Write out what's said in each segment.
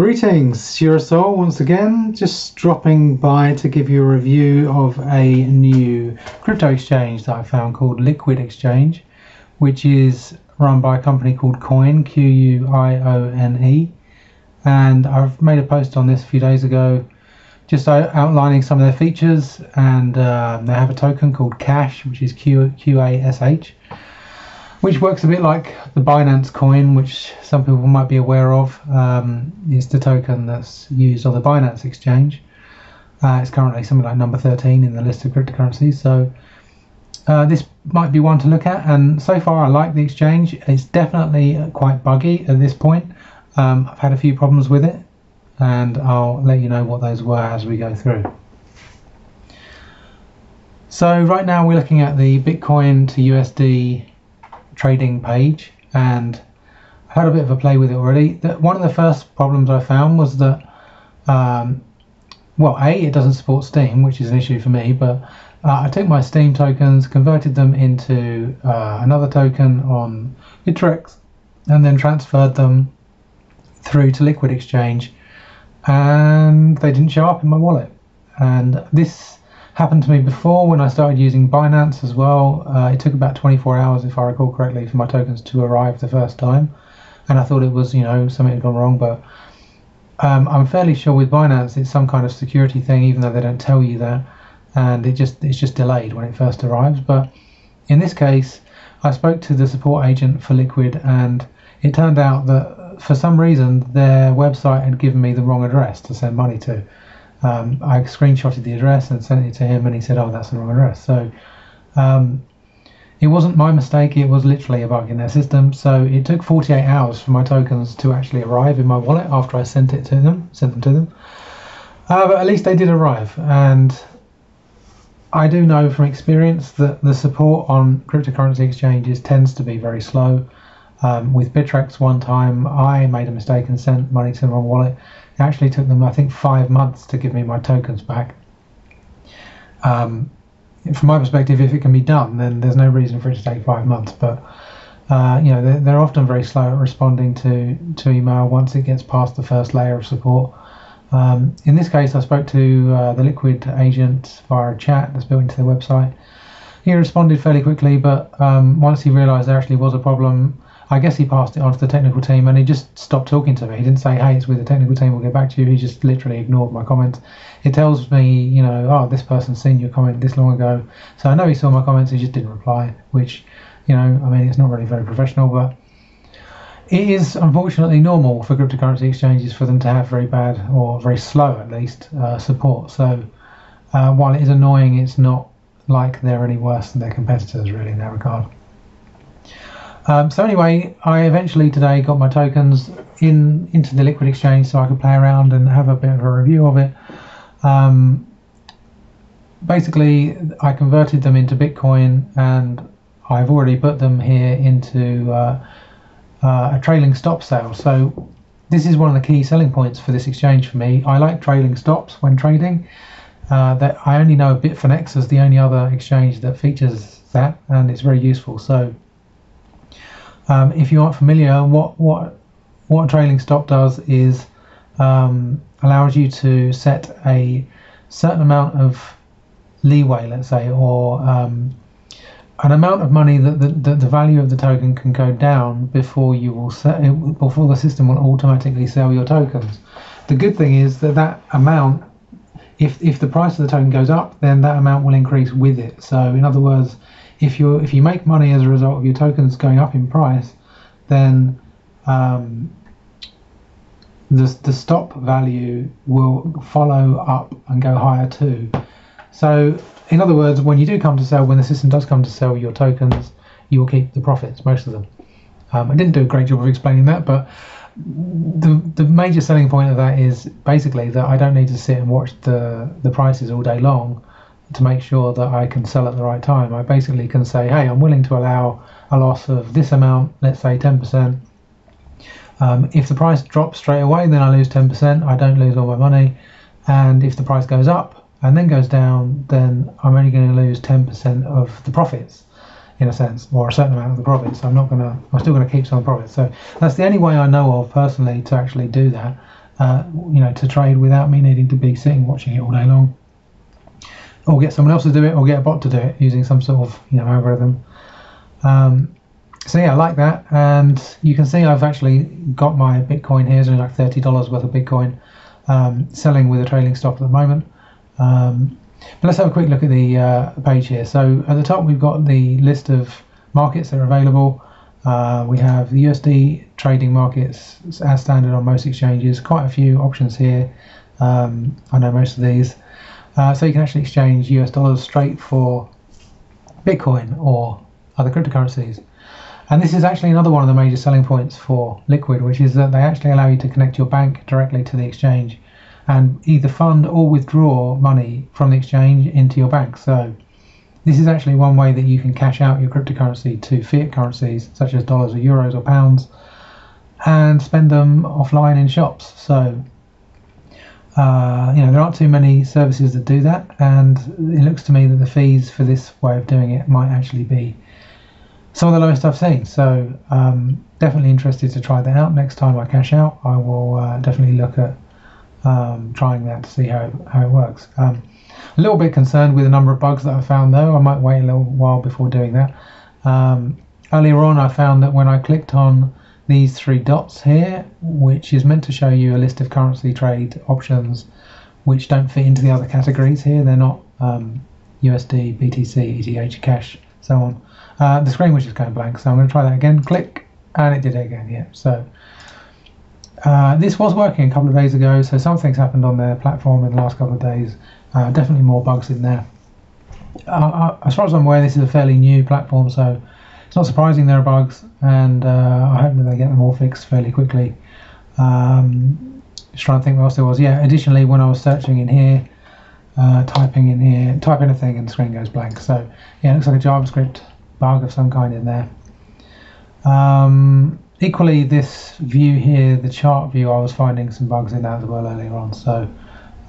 Greetings, Shirasol once again, just dropping by to give you a review of a new crypto exchange that I found called Liquid Exchange, which is run by a company called Quoine, Q U I O N E. And I've made a post on this a few days ago, just outlining some of their features. And uh, they have a token called QASH, which is Q Q A S H which works a bit like the Binance coin, which some people might be aware of. Um, it's the token that's used on the Binance exchange. Uh, it's currently something like number 13 in the list of cryptocurrencies. So uh, this might be one to look at. And so far, I like the exchange. It's definitely quite buggy at this point. Um, I've had a few problems with it, and I'll let you know what those were as we go through. So right now we're looking at the Bitcoin to USD trading page and I had a bit of a play with it already. One of the first problems I found was that, um, well, a it doesn't support Steem, which is an issue for me. But uh, I took my Steem tokens, converted them into uh, another token on Bittrex, and then transferred them through to Liquid Exchange, and they didn't show up in my wallet. And this happened to me before when I started using Binance as well. Uh, it took about 24 hours, if I recall correctly, for my tokens to arrive the first time, and I thought it was, you know, something had gone wrong. But um, I'm fairly sure with Binance, it's some kind of security thing, even though they don't tell you that, and it just it's just delayed when it first arrives. But in this case, I spoke to the support agent for Liquid, and it turned out that for some reason their website had given me the wrong address to send money to um, I screenshotted the address and sent it to him, and he said, "Oh, that's the wrong address." So um, it wasn't my mistake; it was literally a bug in their system. So it took 48 hours for my tokens to actually arrive in my wallet after I sent it to them, sent them to them. Uh, but at least they did arrive, and I do know from experience that the support on cryptocurrency exchanges tends to be very slow. Um, with Bittrex, one time I made a mistake and sent money to the wrong wallet. It actually took them, I think, five months to give me my tokens back. Um, from my perspective, if it can be done, then there's no reason for it to take five months. But uh, you know, they're, they're, often very slow at responding to to email once it gets past the first layer of support. Um, in this case, I spoke to uh, the Liquid agent via a chat that's built into their website. He responded fairly quickly, but um, once he realised there actually was a problem, I guess he passed it on to the technical team and he just stopped talking to me. He didn't say, hey, it's with the technical team, we'll get back to you. He just literally ignored my comments. It tells me, you know, oh, this person's seen your comment this long ago. So I know he saw my comments, he just didn't reply, which, you know, I mean, it's not really very professional, but it is unfortunately normal for cryptocurrency exchanges for them to have very bad, or very slow at least, uh, support. So uh, while it is annoying, it's not like they're any worse than their competitors, really, in that regard. Um, so anyway, I eventually today got my tokens in into the Liquid Exchange so I could play around and have a bit of a review of it. Um, basically, I converted them into Bitcoin and I've already put them here into uh, uh, a trailing stop sale. So this is one of the key selling points for this exchange for me. I like trailing stops when trading. Uh, that I only know Bitfinex as the only other exchange that features that, and it's very useful. So um, if you aren't familiar, what what what trailing stop does is um, allows you to set a certain amount of leeway, let's say, or um, an amount of money that the, the value of the token can go down before you will set before the system will automatically sell your tokens. The good thing is that that amount, if if the price of the token goes up, then that amount will increase with it. So in other words, if you if you make money as a result of your tokens going up in price, then um, the the stop value will follow up and go higher too. So in other words, when you do come to sell, when the system does come to sell your tokens, you will keep the profits, most of them. Um, I didn't do a great job of explaining that, but the the major selling point of that is basically that I don't need to sit and watch the the prices all day long to make sure that I can sell at the right time. I basically can say, hey, I'm willing to allow a loss of this amount, let's say 10%. Um, if the price drops straight away, then I lose 10%. I don't lose all my money. And if the price goes up and then goes down, then I'm only going to lose 10% of the profits, in a sense, or a certain amount of the profits. I'm not going to. I'm still going to keep some profits. So that's the only way I know of personally to actually do that. uh, you know, to trade without me needing to be sitting watching it all day long, or get someone else to do it, or get a bot to do it using some sort of you know algorithm. Um, so yeah, I like that, and you can see I've actually got my Bitcoin here. It's only like thirty dollars worth of Bitcoin, um, selling with a trailing stop at the moment. Um, but let's have a quick look at the uh, page here. So at the top we've got the list of markets that are available. Uh, we have the USD trading markets as standard on most exchanges. Quite a few options here. Um, I know most of these. Uh, so you can actually exchange US dollars straight for Bitcoin or other cryptocurrencies. And this is actually another one of the major selling points for Liquid, which is that they actually allow you to connect your bank directly to the exchange and either fund or withdraw money from the exchange into your bank. So this is actually one way that you can cash out your cryptocurrency to fiat currencies such as dollars or euros or pounds and spend them offline in shops. So uh, you know there aren't too many services that do that, and it looks to me that the fees for this way of doing it might actually be some of the lowest I've seen. So um, definitely interested to try that out. Next time I cash out, I will uh, definitely look at um, trying that to see how how it works. Um, a little bit concerned with the number of bugs that I found though. I might wait a little while before doing that. Um, earlier on, I found that when I clicked on these three dots here, which is meant to show you a list of currency trade options which don't fit into the other categories here. They're not um, USD, BTC, ETH, QASH, so on. Uh, the screen was just going blank, so I'm going to try that again. Click, and it did it again. Yeah. So uh, this was working a couple of days ago, so something's happened on their platform in the last couple of days. Uh, definitely more bugs in there. Uh, uh, as far as I'm aware, this is a fairly new platform, so it's not surprising there are bugs, and uh, I hope that they get them all fixed fairly quickly. Um, just trying to think what else there was. Yeah, additionally, when I was searching in here, uh, typing in here, type anything and the screen goes blank. So yeah, it looks like a JavaScript bug of some kind in there. Um, equally, this view here, the chart view, I was finding some bugs in that as well earlier on. So,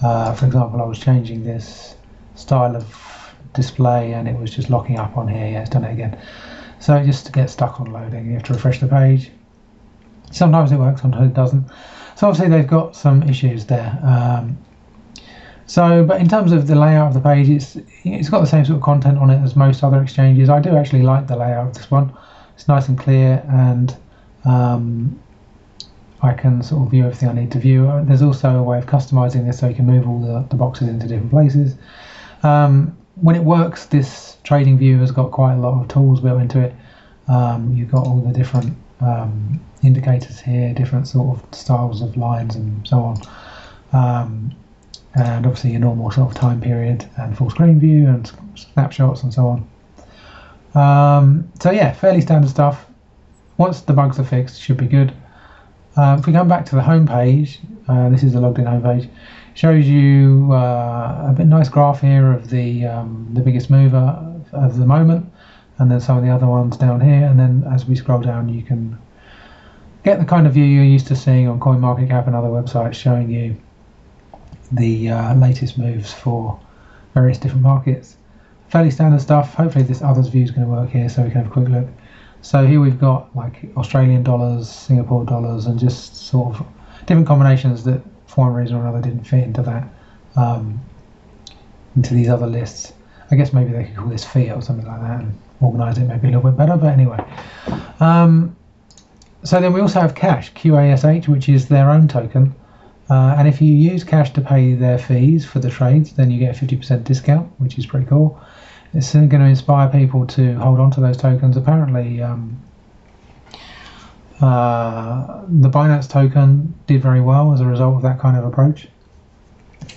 uh, for example, I was changing this style of display and it was just locking up on here. Yeah, it's done it again. So just to get stuck on loading, you have to refresh the page. Sometimes it works, sometimes it doesn't. So obviously they've got some issues there. Um, so, but in terms of the layout of the page, it's it's got the same sort of content on it as most other exchanges. I do actually like the layout of this one. It's nice and clear, and um, I can sort of view everything I need to view. Uh, there's also a way of customizing this so you can move all the, the boxes into different places. Um, when it works, this trading view has got quite a lot of tools built into it. Um, you've got all the different um, indicators here, different sort of styles of lines and so on. Um, and obviously your normal sort of time period and full screen view and snapshots and so on. Um, so yeah, fairly standard stuff. Once the bugs are fixed, should be good. Um, if we come back to the home page, uh, this is the logged in home page, shows you uh, a bit nice graph here of the um, the biggest mover of the moment, and then some of the other ones down here. And then as we scroll down, you can get the kind of view you're used to seeing on CoinMarketCap and other websites, showing you the uh, latest moves for various different markets. Fairly standard stuff. Hopefully this others view is going to work here so we can have a quick look. So here we've got like Australian dollars, Singapore dollars, and just sort of different combinations that for one reason or another didn't fit into that, um, into these other lists. I guess maybe they could call this fiat or something like that and organise it maybe a little bit better, but anyway. Um, so then we also have Cash, QASH, which is their own token. Uh, and if you use QASH to pay their fees for the trades, then you get a 50% discount, which is pretty cool. It's going to inspire people to hold on to those tokens. Apparently, um, uh, the Binance token did very well as a result of that kind of approach.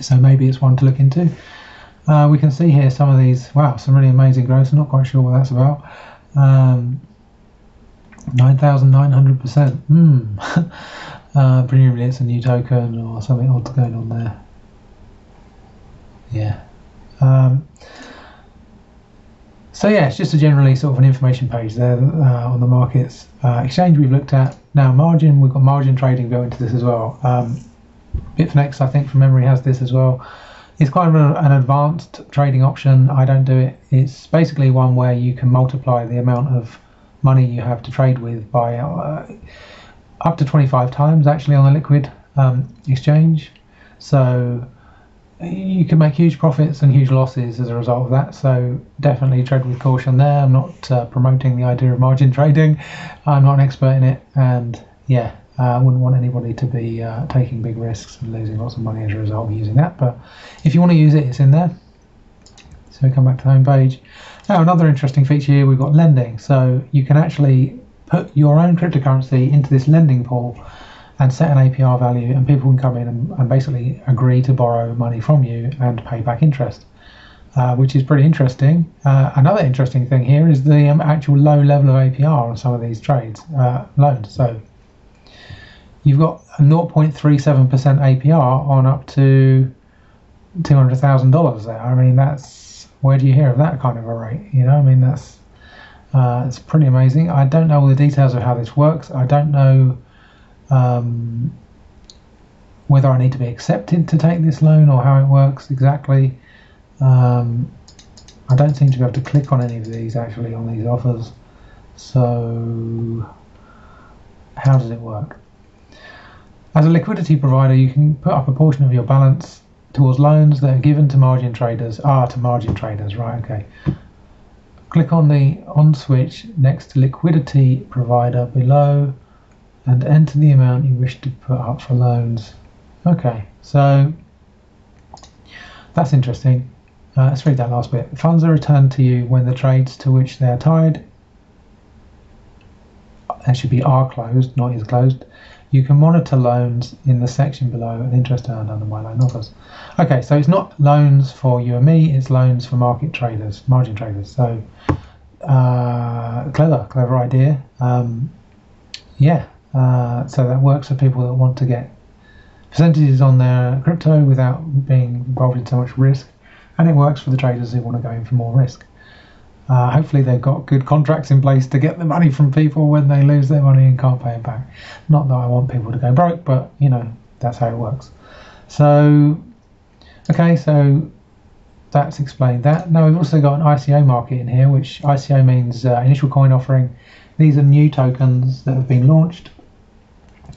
So maybe it's one to look into. Uh, we can see here some of these, wow, some really amazing growth. I'm not quite sure what that's about. Um, 9,900%. Hmm. uh, presumably it's a new token or something odd going on there. Yeah. Um, so yeah, it's just a generally sort of an information page there uh, on the markets. Uh, exchange we've looked at. Now margin, we've got margin trading go into this as well. Um, Bitfinex, I think from memory, has this as well. It's quite an advanced trading option. I don't do it. It's basically one where you can multiply the amount of money you have to trade with by uh, up to 25 times actually on the liquid um, exchange. So you can make huge profits and huge losses as a result of that. So definitely tread with caution there. I'm not uh, promoting the idea of margin trading. I'm not an expert in it, and yeah, I wouldn't want anybody to be uh, taking big risks and losing lots of money as a result of using that. But if you want to use it, it's in there. So we come back to the home page. Now another interesting feature here, we've got lending. So you can actually put your own cryptocurrency into this lending pool and set an APR value, and people can come in and, and basically agree to borrow money from you and pay back interest. Uh, which is pretty interesting. Uh, another interesting thing here is the um, actual low level of APR on some of these trades uh, loans. So you've got a 0.37% APR on up to $200,000 there. I mean, that's where do you hear of that kind of a rate? You know, I mean, that's uh, it's pretty amazing. I don't know all the details of how this works. I don't know um, whether I need to be accepted to take this loan or how it works exactly. Um, I don't seem to be able to click on any of these actually on these offers. So, how does it work? As a liquidity provider, you can put up a portion of your balance towards loans that are given to margin traders. Ah, to margin traders, right? Okay. Click on the on switch next to liquidity provider below and enter the amount you wish to put up for loans. Okay, so that's interesting. Uh, let's read that last bit. Funds are returned to you when the trades to which they are tied, they should be are closed, not is closed, you can monitor loans in the section below and interest earned under my loan offers. Okay, so it's not loans for you and me, it's loans for market traders, margin traders. So uh, clever, clever idea. Um, yeah, uh, so that works for people that want to get percentages on their crypto without being involved in so much risk, and it works for the traders who want to go in for more risk. Uh, hopefully, they've got good contracts in place to get the money from people when they lose their money and can't pay it back. Not that I want people to go broke, but you know, that's how it works. So, okay, so that's explained that. Now, we've also got an ICO market in here, which ICO means uh, initial coin offering. These are new tokens that have been launched.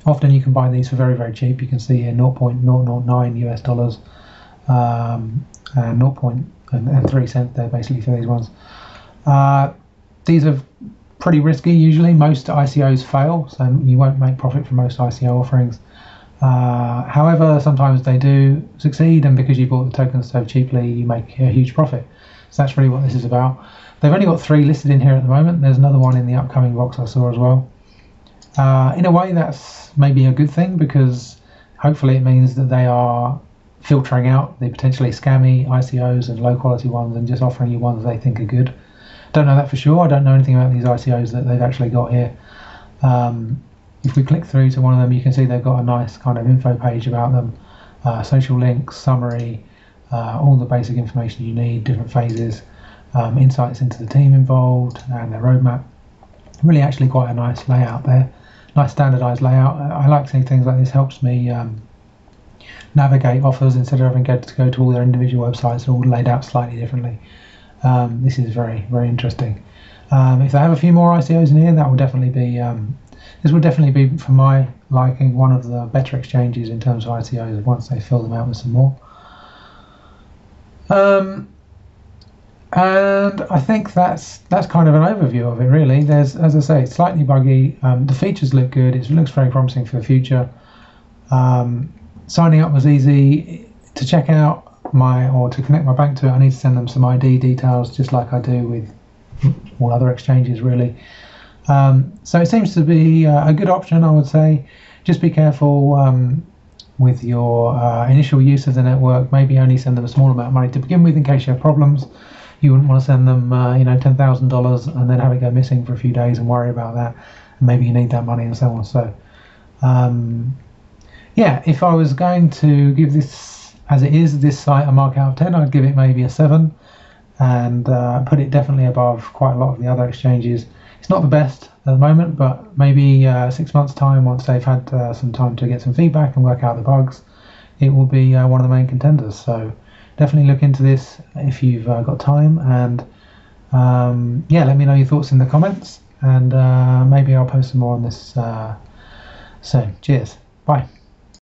Often you can buy these for very, very cheap. You can see here 0.009 US dollars um, and 0.3 cent there basically for these ones. Uh, these are pretty risky usually. Most ICOs fail, so you won't make profit from most ICO offerings. Uh, however, sometimes they do succeed, and because you bought the tokens so cheaply, you make a huge profit. So that's really what this is about. They've only got three listed in here at the moment. There's another one in the upcoming box I saw as well. Uh, in a way, that's maybe a good thing because hopefully it means that they are filtering out the potentially scammy ICOs and low quality ones and just offering you ones they think are good. Don't know that for sure. I don't know anything about these ICOs that they've actually got here. Um, if we click through to one of them, you can see they've got a nice kind of info page about them, uh, social links, summary, uh, all the basic information you need, different phases, um, insights into the team involved and their roadmap. Really, actually, quite a nice layout there. Nice standardized layout. I like seeing things like this. Helps me um, navigate offers instead of having to go to all their individual websites, all laid out slightly differently. Um, this is very, very interesting. Um, if they have a few more ICOs in here, that will definitely be, um, this would definitely be, for my liking, one of the better exchanges in terms of ICOs once they fill them out with some more. And I think that's that's kind of an overview of it, really. There's, as I say, it's slightly buggy. Um, the features look good. It looks very promising for the future. Um, signing up was easy to check out my or to connect my bank to it, I need to send them some ID details, just like I do with all other exchanges, really. Um, so it seems to be uh, a good option, I would say. Just be careful um, with your uh, initial use of the network. Maybe only send them a small amount of money to begin with, in case you have problems. You wouldn't want to send them, uh, you know, ten thousand dollars and then have it go missing for a few days and worry about that. And maybe you need that money and so on. So, um, yeah, if I was going to give this as it is this site a mark out of 10 I'd give it maybe a 7 and uh, put it definitely above quite a lot of the other exchanges it's not the best at the moment but maybe uh, six months time once they've had uh, some time to get some feedback and work out the bugs it will be uh, one of the main contenders so definitely look into this if you've uh, got time and um, yeah let me know your thoughts in the comments and uh, maybe I'll post some more on this soon. Cheers. Bye